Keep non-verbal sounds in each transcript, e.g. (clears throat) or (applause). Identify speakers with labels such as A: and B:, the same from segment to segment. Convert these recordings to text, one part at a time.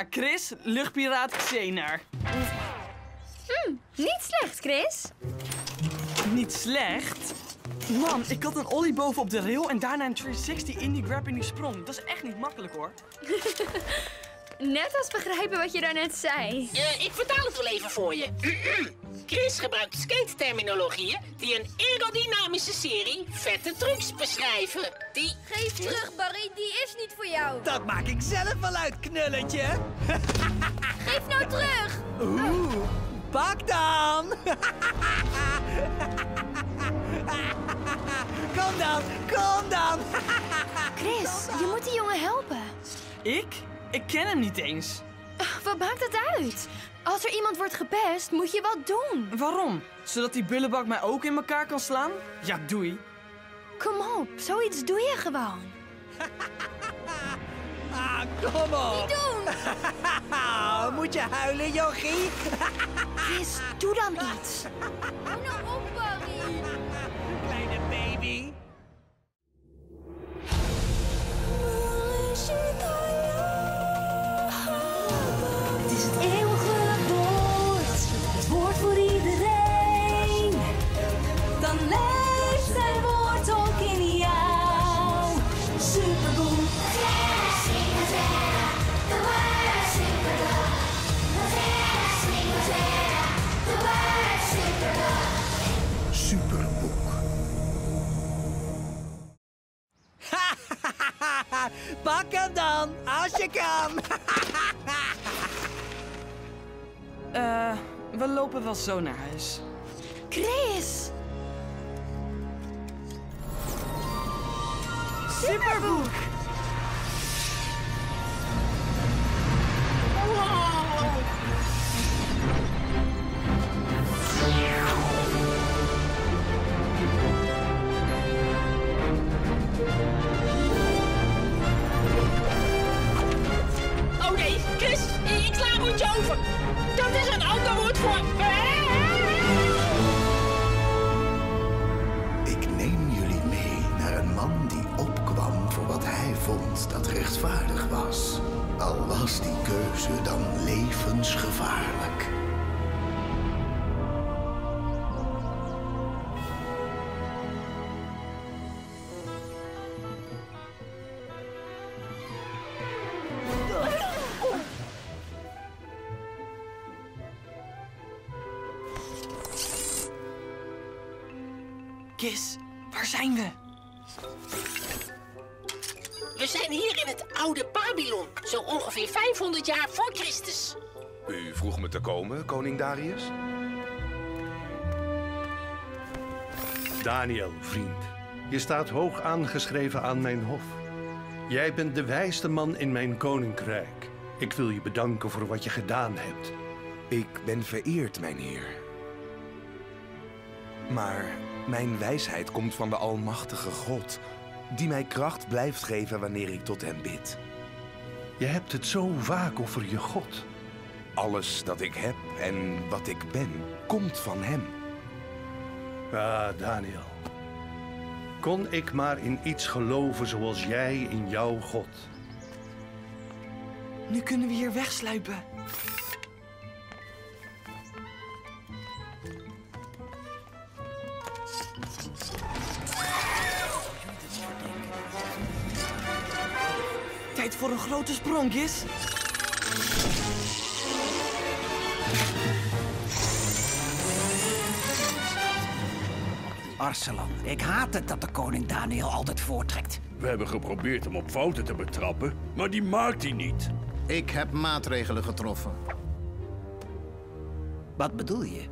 A: maar Chris, luchtpiraat Xenar.
B: Niet slecht, Chris.
A: Niet slecht. Man, ik had een ollie boven op de rail en daarna een 360 indie grab in die sprong. Dat is echt niet makkelijk hoor. (laughs)
B: Net als begrijpen wat je daarnet zei.
C: Eh, ik vertaal het wel even voor je. (clears throat) Chris gebruikt skate-terminologieën die een aerodynamische serie vette trucs beschrijven. Die...
B: Geef terug, Barry. Die is niet voor jou.
D: Dat maak ik zelf wel uit, knulletje. (laughs)
B: Geef nou terug.
D: Oeh, pak dan. (laughs) Kom dan, kom dan. (laughs)
B: Chris, je moet die jongen helpen.
A: Ik? Ik ken hem niet eens.
B: Wat maakt het uit? Als er iemand wordt gepest, moet je wat doen.
A: Waarom? Zodat die bullebak mij ook in elkaar kan slaan? Ja, doei.
B: Kom op, zoiets doe je gewoon. (laughs)
D: Ah, kom op.
B: Doen!
D: Ah, (laughs) moet je huilen, jochie? (laughs)
B: Chris, doe dan iets. Hou nou op, Barry.
D: Kleine baby.
A: Naar huis. Kis, waar zijn we?
C: We zijn hier in het oude Babylon, zo ongeveer 500 jaar voor Christus.
E: U vroeg me te komen, koning Darius?
F: Daniel, vriend, je staat hoog aangeschreven aan mijn hof. Jij bent de wijste man in mijn koninkrijk. Ik wil je bedanken voor wat je gedaan hebt.
E: Ik ben vereerd, mijn heer. Maar mijn wijsheid komt van de Almachtige God, die mij kracht blijft geven wanneer ik tot hem bid.
F: Je hebt het zo vaak over je God.
E: Alles dat ik heb en wat ik ben, komt van hem.
F: Ah, Daniel. Kon ik maar in iets geloven zoals jij in jouw God?
A: Nu kunnen we hier wegsluipen. Voor een grote sprong, Gis.
G: Arsalan, ik haat het dat de koning Daniel altijd voortrekt.
H: We hebben geprobeerd hem op fouten te betrappen, maar die maakt hij niet.
I: Ik heb maatregelen getroffen.
G: Wat bedoel je?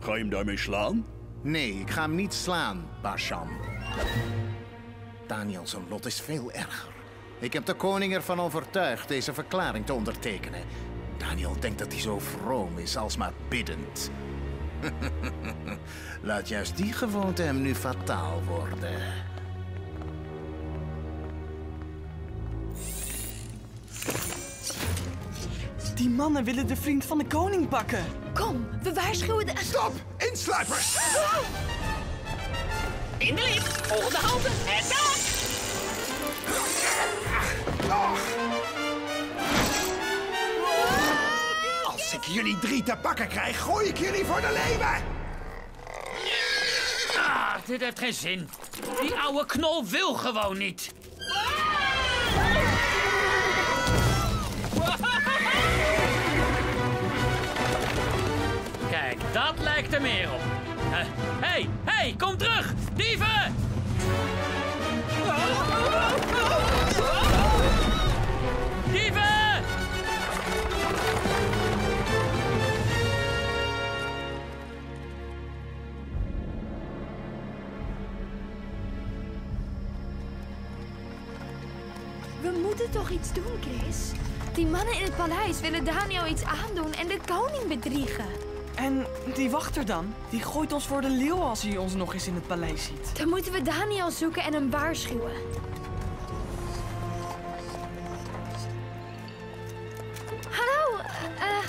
H: Ga je hem daarmee slaan?
I: Nee, ik ga hem niet slaan, Basham. Daniel zijn lot is veel erger. Ik heb de koning ervan overtuigd deze verklaring te ondertekenen. Daniel denkt dat hij zo vroom is als maar biddend. (laughs) Laat juist die gewoonte hem nu fataal worden.
A: Die mannen willen de vriend van de koning pakken.
B: Kom, we waarschuwen de...
J: Stop, insluipers!
C: In de lift, volgende halte, het dak!
J: ik jullie drie te pakken krijg, gooi ik jullie voor de leeuwen!
K: Ah, dit heeft geen zin. Die oude knol wil gewoon niet. Kijk, dat lijkt er meer op. Hé, hey, hey, kom terug! Dieven!
B: Toch iets doen, Chris? Die mannen in het paleis willen Daniel iets aandoen en de koning bedriegen.
A: En die wachter dan? Die gooit ons voor de leeuw als hij ons nog eens in het paleis ziet.
B: Dan moeten we Daniel zoeken en hem waarschuwen. Hallo, eh,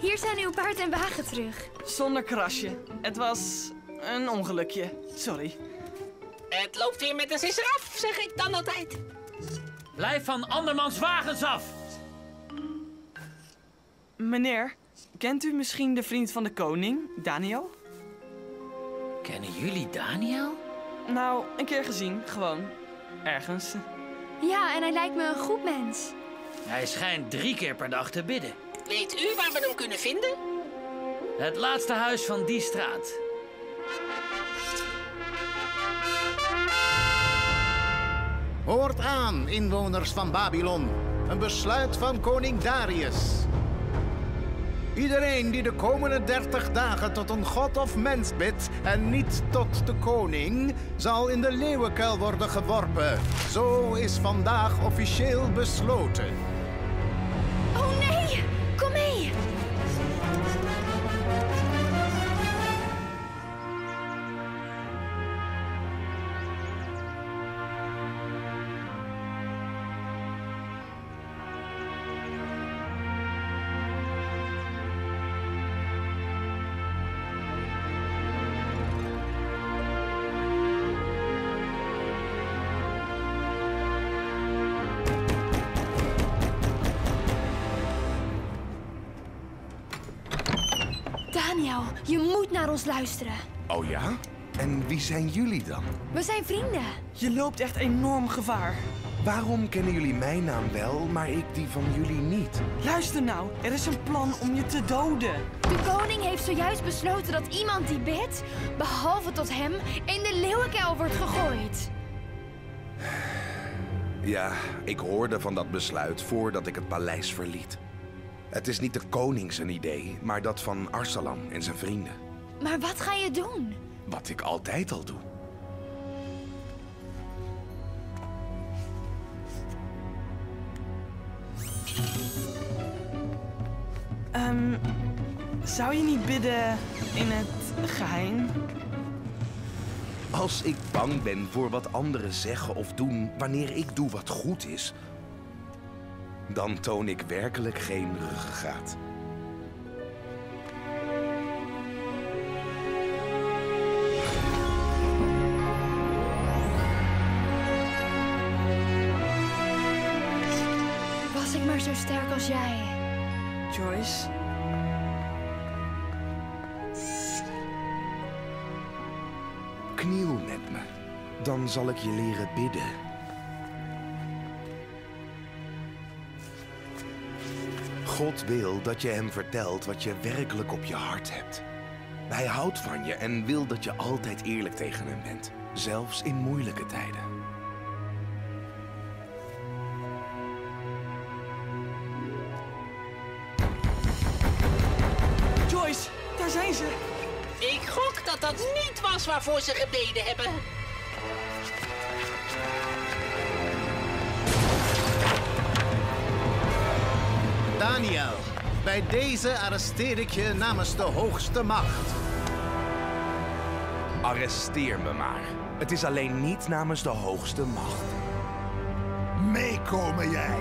B: hier zijn uw paard en wagen terug.
A: Zonder krasje. Het was een ongelukje. Sorry.
C: Het loopt weer met een sisser af, zeg ik dan altijd.
K: Blijf van andermans wagens af!
A: Meneer, kent u misschien de vriend van de koning, Daniel?
K: Kennen jullie Daniel?
A: Nou, een keer gezien, gewoon. Ergens.
B: Ja, en hij lijkt me een goed mens.
K: Hij schijnt drie keer per dag te bidden.
C: Weet u waar we hem kunnen vinden?
K: Het laatste huis van die straat.
I: Hoort aan, inwoners van Babylon. Een besluit van koning Darius. Iedereen die de komende dertig dagen tot een god of mens bidt en niet tot de koning, zal in de leeuwenkuil worden geworpen. Zo is vandaag officieel besloten.
B: Je moet naar ons luisteren.
E: Oh ja? En wie zijn jullie dan?
B: We zijn vrienden.
A: Je loopt echt enorm gevaar.
E: Waarom kennen jullie mijn naam wel, maar ik die van jullie niet?
A: Luister nou, er is een plan om je te doden.
B: De koning heeft zojuist besloten dat iemand die bidt, behalve tot hem, in de leeuwenkuil wordt gegooid.
E: Ja, ik hoorde van dat besluit voordat ik het paleis verliet. Het is niet de koning zijn idee, maar dat van Arsalan en zijn vrienden.
B: Maar wat ga je doen?
E: Wat ik altijd al doe.
A: Ehm, zou je niet bidden in het geheim?
E: Als ik bang ben voor wat anderen zeggen of doen wanneer ik doe wat goed is, dan toon ik werkelijk geen ruggengraat.
B: Was ik maar zo sterk als jij.
A: Joyce?
E: Kniel met me, dan zal ik je leren bidden. God wil dat je hem vertelt wat je werkelijk op je hart hebt. Hij houdt van je en wil dat je altijd eerlijk tegen hem bent, zelfs in moeilijke tijden.
A: Joyce, daar zijn ze.
C: Ik gok dat dat niet was waarvoor ze gebeden hebben.
I: Daniel, bij deze arresteer ik je namens de hoogste macht.
E: Arresteer me maar. Het is alleen niet namens de hoogste macht.
J: Meekomen jij.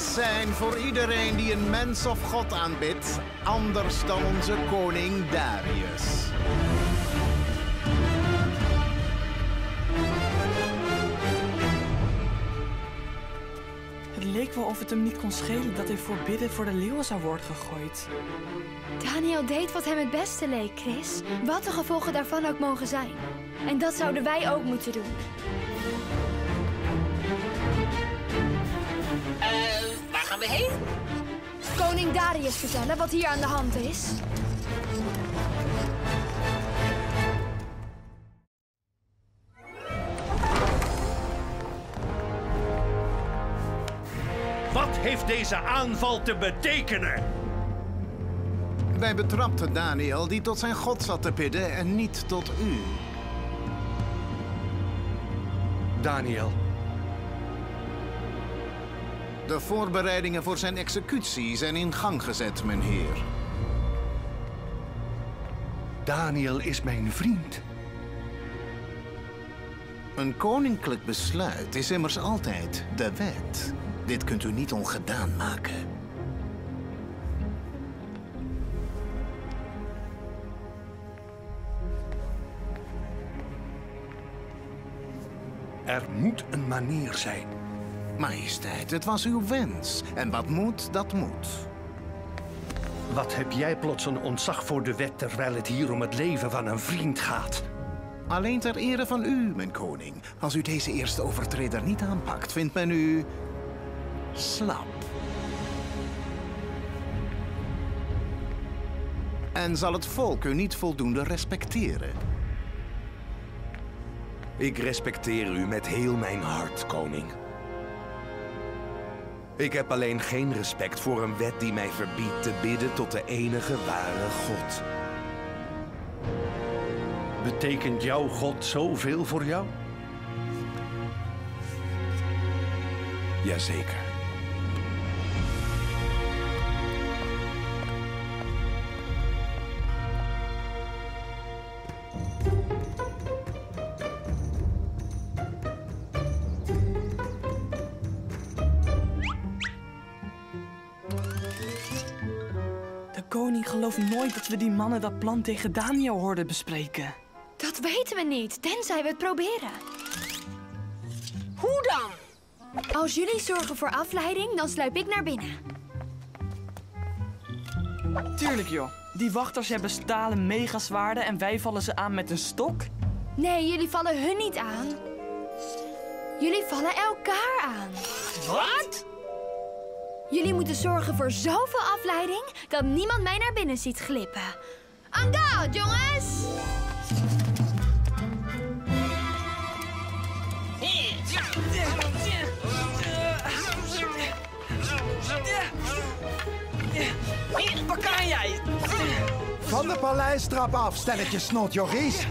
I: Les zijn voor iedereen die een mens of God aanbidt, anders dan onze koning Darius.
A: Het leek wel of het hem niet kon schelen dat hij voor bidden voor de leeuwen zou worden gegooid.
B: Daniel deed wat hem het beste leek, Chris. Wat de gevolgen daarvan ook mogen zijn. En dat zouden wij ook moeten doen.
C: Eh, waar gaan we heen?
B: Koning Darius vertellen wat hier aan de hand is.
F: Wat heeft deze aanval te betekenen?
I: Wij betrapten Daniel die tot zijn God zat te bidden en niet tot u.
F: Daniel,
I: De voorbereidingen voor zijn executie zijn in gang gezet, mijn heer.
F: Daniel is mijn vriend.
I: Een koninklijk besluit is immers altijd de wet. Dit kunt u niet ongedaan maken.
F: Er moet een manier zijn.
I: Majesteit, het was uw wens. En wat moet, dat moet.
F: Wat heb jij plots een ontzag voor de wet terwijl het hier om het leven van een vriend gaat?
I: Alleen ter ere van u, mijn koning. Als u deze eerste overtreder niet aanpakt, vindt men u... slap. En zal het volk u niet voldoende respecteren.
E: Ik respecteer u met heel mijn hart, koning. Ik heb alleen geen respect voor een wet die mij verbiedt te bidden tot de enige ware God.
F: Betekent jouw God zoveel voor jou?
E: Jazeker.
A: Nooit dat we die mannen dat plan tegen Daniel hoorden bespreken.
B: Dat weten we niet, tenzij we het proberen.
C: Hoe dan?
B: Als jullie zorgen voor afleiding, dan sluip ik naar binnen.
A: Tuurlijk joh. Die wachters hebben stalen megazwaarden en wij vallen ze aan met een stok.
B: Nee, jullie vallen hun niet aan. Jullie vallen elkaar aan.
C: Wat?
B: Jullie moeten zorgen voor zoveel afleiding dat niemand mij naar binnen ziet glippen. En God, jongens!
A: Waar kan jij?
L: Van de paleistrap af, stelletje snotjochies.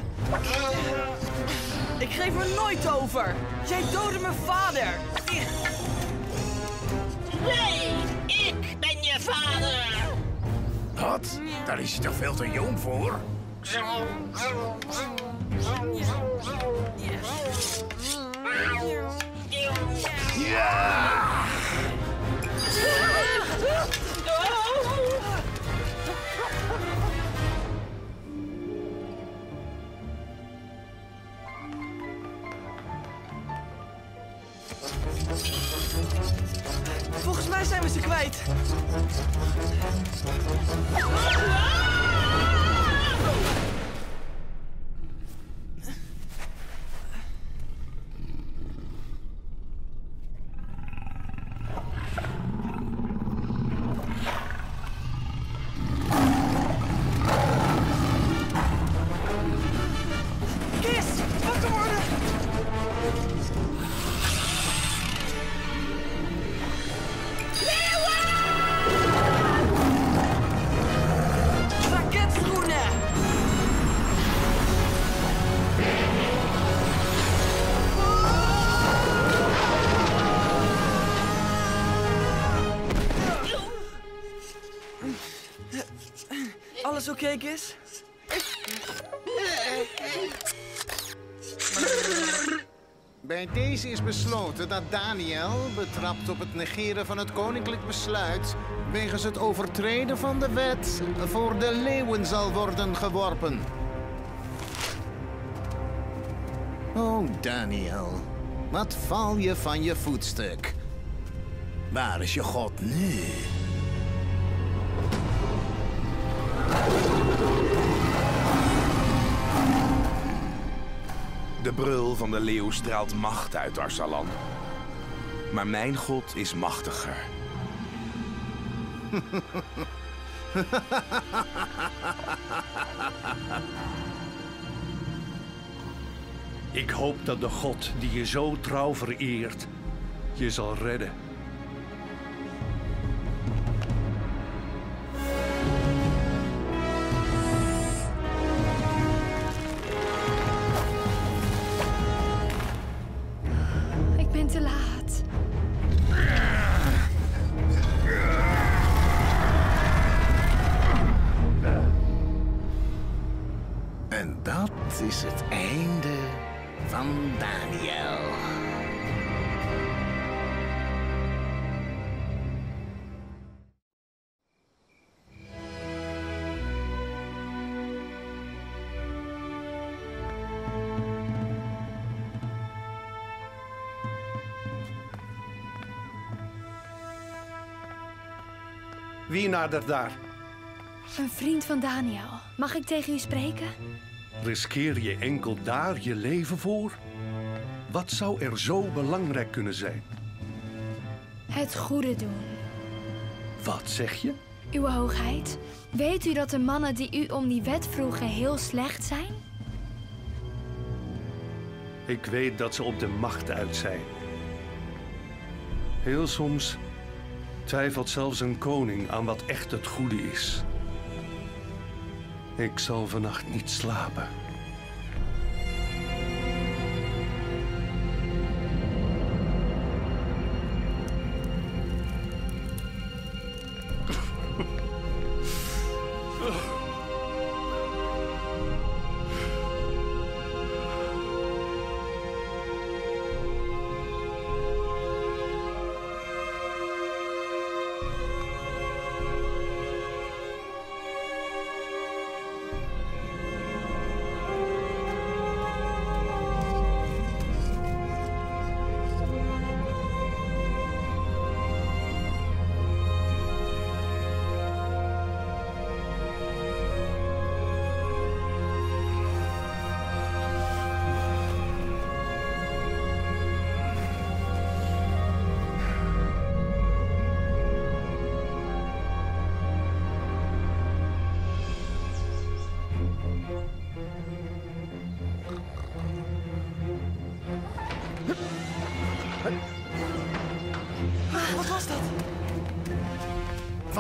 A: Ik geef er nooit over. Jij doodde mijn vader.
C: Nee, vader.
I: Wat? Daar is hij toch veel te jong voor?
A: Volgens Oké, Kis?
I: Bij deze is besloten dat Daniel, betrapt op het negeren van het koninklijk besluit, wegens het overtreden van de wet voor de leeuwen zal worden geworpen. Oh, Daniel, wat val je van je voetstuk? Waar is je God nu?
E: De brul van de leeuw straalt macht uit Arsalan. Maar mijn god is machtiger. (laughs)
F: Ik hoop dat de God die je zo trouw vereert, je zal redden. Wie nadert daar?
B: Een vriend van Daniel. Mag ik tegen u spreken?
F: Riskeer je enkel daar je leven voor? Wat zou er zo belangrijk kunnen zijn?
B: Het goede doen.
F: Wat zeg je?
B: Uw hoogheid, weet u dat de mannen die u om die wet vroegen heel slecht zijn?
F: Ik weet dat ze op de macht uit zijn. Heel soms twijfelt zelfs een koning aan wat echt het goede is. Ik zal vannacht niet slapen.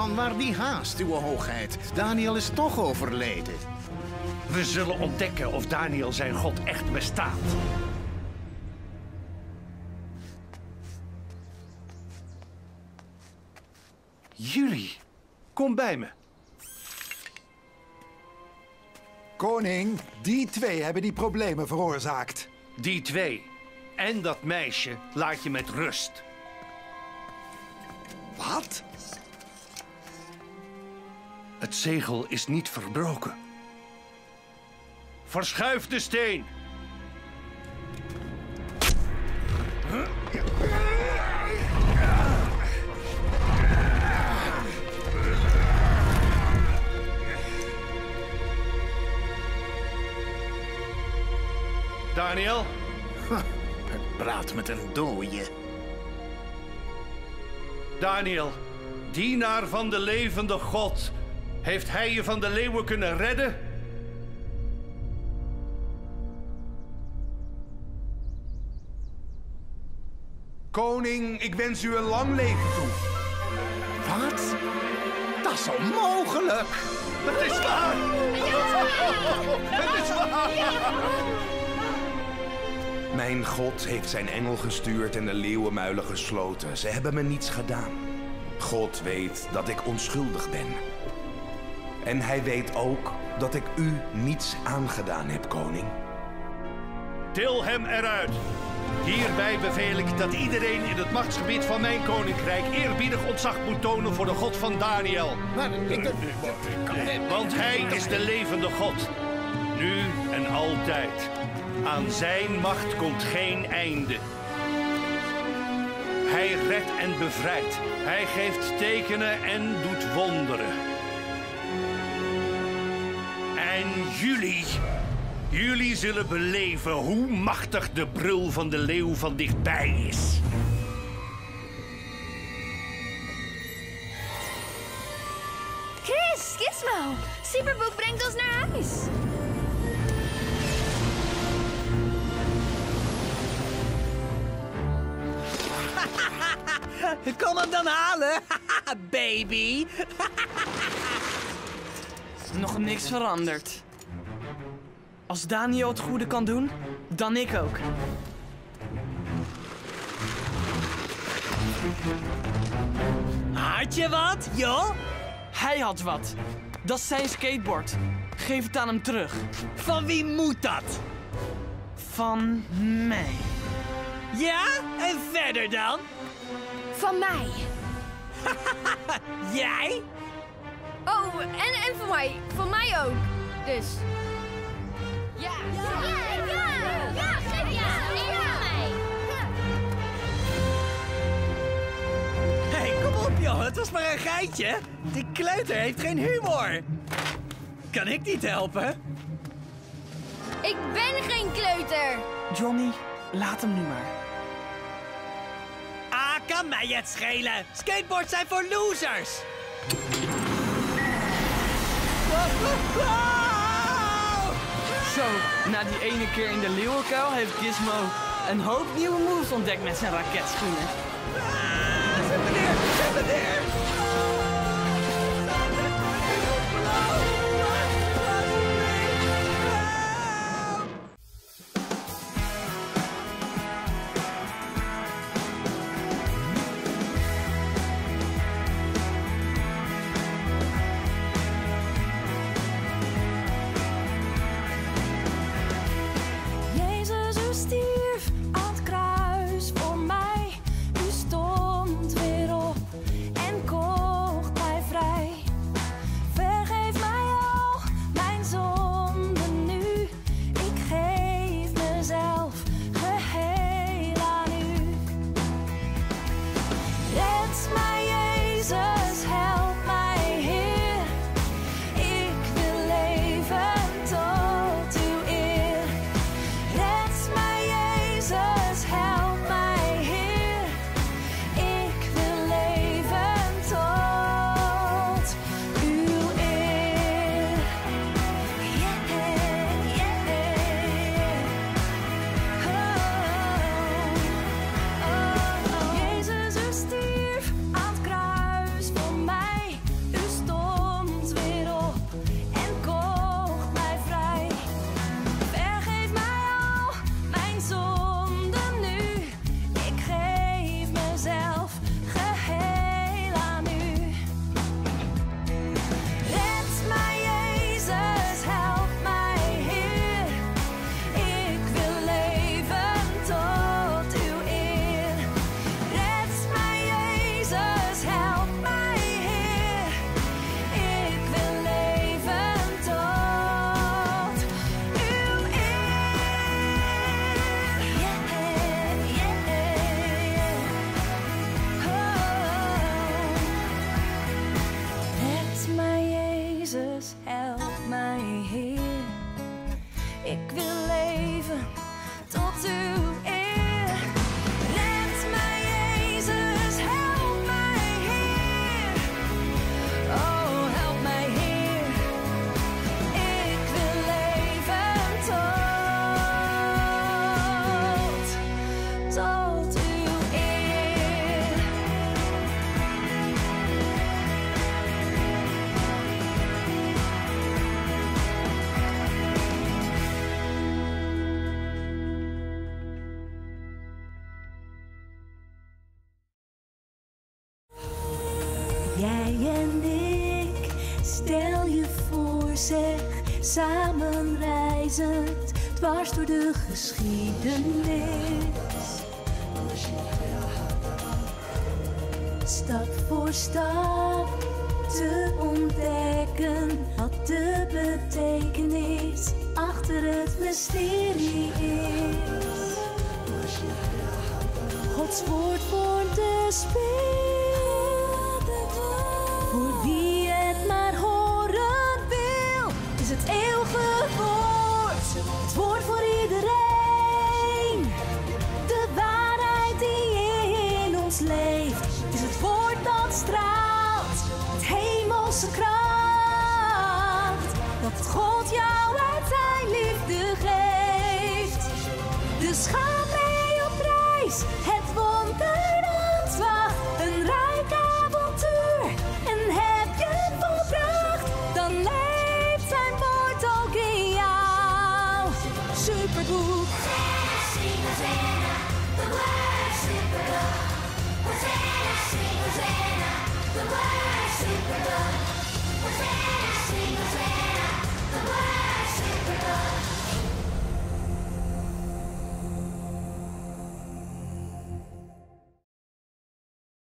I: Van waar die haast, uw hoogheid? Daniel is toch overleden.
F: We zullen ontdekken of Daniel zijn God echt bestaat. Jullie, kom bij me.
L: Koning, die twee hebben die problemen veroorzaakt.
F: Die twee en dat meisje laat je met rust.
L: Wat?
F: Het zegel is niet verbroken. Verschuif de steen. Daniel? (laughs)
I: Het praat met een dooie.
F: Daniel, dienaar van de levende God. Heeft hij je van de leeuwen kunnen redden?
E: Koning, ik wens u een lang leven toe.
I: Wat? Dat is onmogelijk.
F: Het is waar! Het is waar!
E: Mijn God heeft zijn engel gestuurd en de leeuwenmuilen gesloten. Ze hebben me niets gedaan. God weet dat ik onschuldig ben. En hij weet ook dat ik u niets aangedaan heb, koning.
F: Til hem eruit. Hierbij beveel ik dat iedereen in het machtsgebied van mijn koninkrijk eerbiedig ontzag moet tonen voor de God van Daniel. Want hij is de levende God, nu en altijd. Aan zijn macht komt geen einde. Hij redt en bevrijdt. Hij geeft tekenen en doet wonderen. Jullie, jullie zullen beleven hoe machtig de brul van de leeuw van dichtbij is.
B: Chris, Gizmo, Superboek brengt ons naar huis. (laughs)
D: Kom hem dan halen, (laughs) baby.
A: Nog niks veranderd. Als Daniel het goede kan doen, dan ik ook.
D: Had je wat, joh?
A: Hij had wat. Dat is zijn skateboard. Geef het aan hem terug.
D: Van wie moet dat?
A: Van mij.
D: Ja? En verder dan?
B: Van mij. (laughs)
D: Jij?
B: Oh, en, en van mij. Van mij ook. Dus. Ja. Ja, ja, ja. Ja, ja.
D: Hey, kom op joh, het was maar een geitje. Die kleuter heeft geen humor. Kan ik niet helpen?
B: Ik ben geen kleuter.
A: Johnny, laat hem nu maar.
D: Ah, kan mij het schelen. Skateboards zijn voor losers. (laughs)
A: Zo, na die ene keer in de leeuwenkuil heeft Gizmo een hoop nieuwe moves ontdekt met zijn raketschoenen.
D: Me
M: Samen reizend
D: dwars door de geschiedenis. Stap voor stap te ontdekken wat de betekenis achter het mysterie is. Gods woord voor de spier. Born for